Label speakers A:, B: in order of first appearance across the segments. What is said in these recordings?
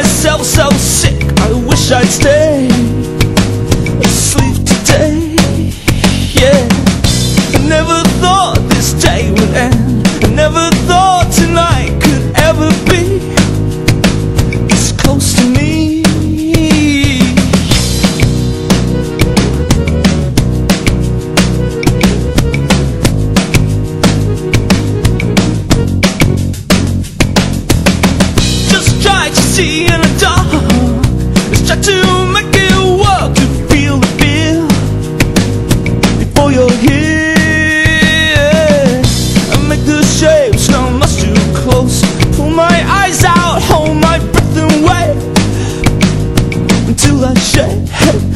A: myself so sick. I wish I'd stay. she and a dog Let's try to make it work to feel the fear Before you're here. I make the shapes come much too close. Pull my eyes out Hold my breath and wait Until I shake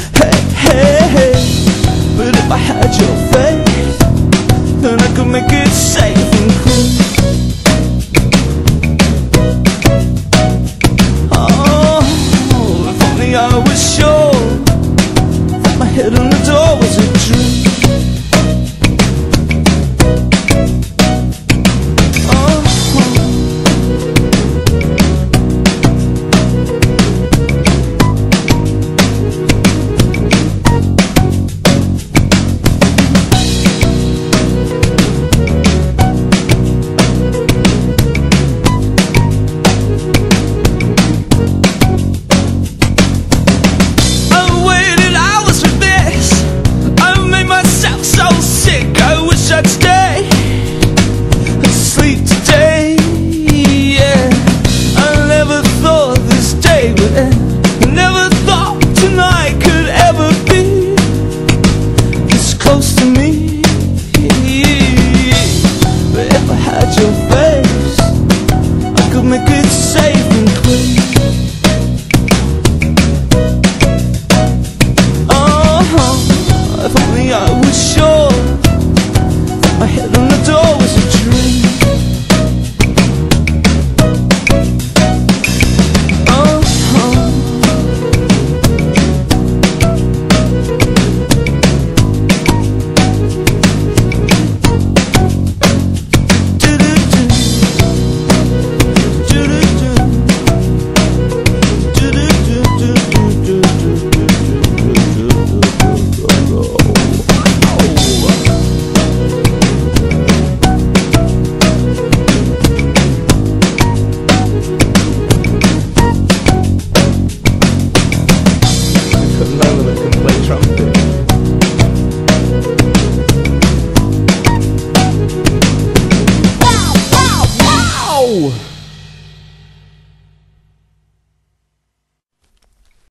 A: on the door was dream. i 休 from